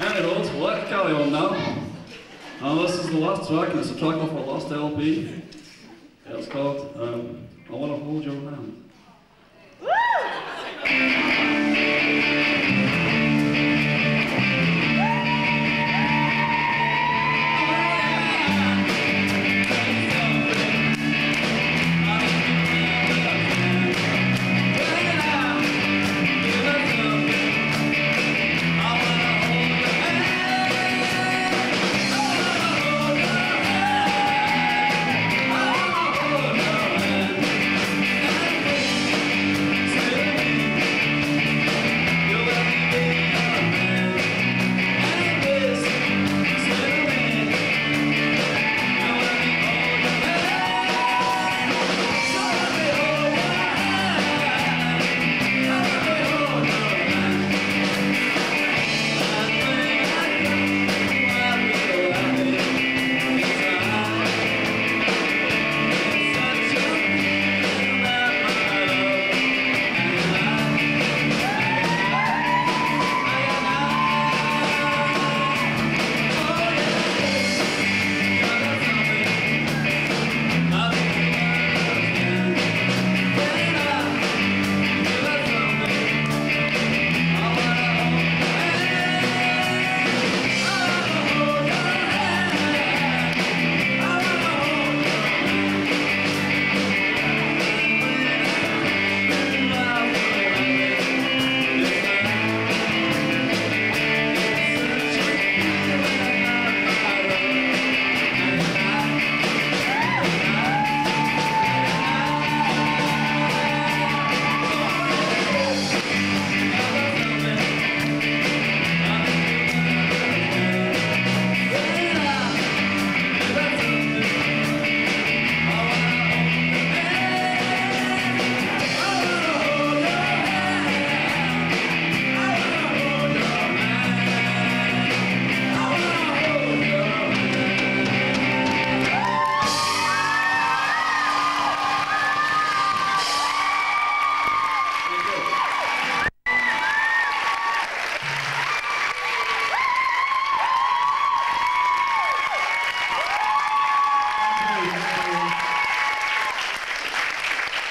All to work, carry on now. And this is the last track, and it's a track off our last LP. It's called um, I Want to Hold Your Hand.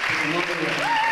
En nombre de